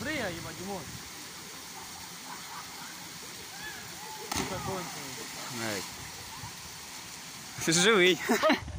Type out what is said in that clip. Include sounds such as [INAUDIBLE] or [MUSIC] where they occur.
Прыгай, ебать, Димон. Ты конченый. Ей. [LAUGHS]